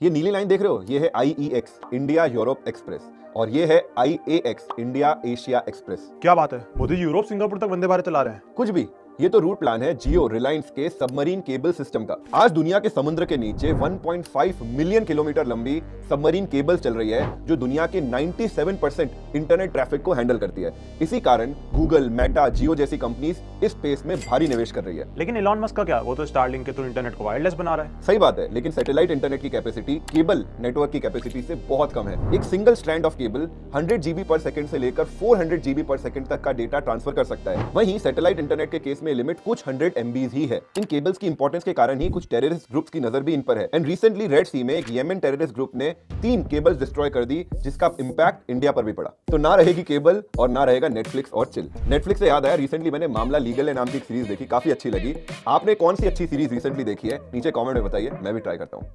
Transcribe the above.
ये नीली लाइन देख रहे हो? ये है I E X India Europe express और ये है I A X India Asia express क्या बात है? मोदी जी यूरोप सिंगापुर तक वंदे भारत चला रहे हैं। कुछ भी। ये तो रूट प्लान है जियो रिलायंस के सबमरीन केबल सिस्टम का। आज दुनिया के समुद्र के नीचे 1.5 मिलियन किलोमीटर लंबी सबमरीन केबल चल रही है जो दुनिया के 97 परसेंट इंटरनेट ट्रैफ़िक को हैंडल करती है। इसी कारण गूगल मेटा जियो जैसी कंपनीज़ इस स्पेस में भारी निवेश कर रही है। लेकिन इलॉन मस्क का क्या? वो तो स्टारलिंक के थ्रू इंटरनेट को वायरलेस बना रहा है। सही बात है लेकिन सैटेलाइट इंटरनेट की कैपेसिटी केबल नेटवर्क की कैपेसिटी से बहुत कम है। एक single strand of cable 100 GB पर सेकंड से लेकर 400 जीबी पर सेकंड तक का डेटा ट्रांसफ़र कर सकता है। वहीं सैटेलाइट इंटरनेट के केस में लिमिट कुछ हंड्रेड एम ही है। इन केबल्स की इंपॉर्टेंस के कारण ही कुछ टेररिस्ट ग्रुप्स की नज़र भी इन पर है। एंड रिसेंटली रेड सी में एक येमेन टेररिस्ट ग्रुप ने तीन केबल्स डिस्ट्रॉय कर दी, जिसका इम्पैक्ट इंडिया पर भी पड़ा। तो ना रहेगी केबल और ना रहेगा नेटफ्लिक्स और चिल नेटफ्लिक्स से याद आया रिसेंटली मैंने मामला लीगल है नाम की सीरीज़ देखी, काफ़ी अच्छी लगी। आपने कौन सी अच्छी सीरीज़ रिसेंटली देखी है? नीचे कॉमेंट में बताइए, मैं भी ट्राई करता हूँ।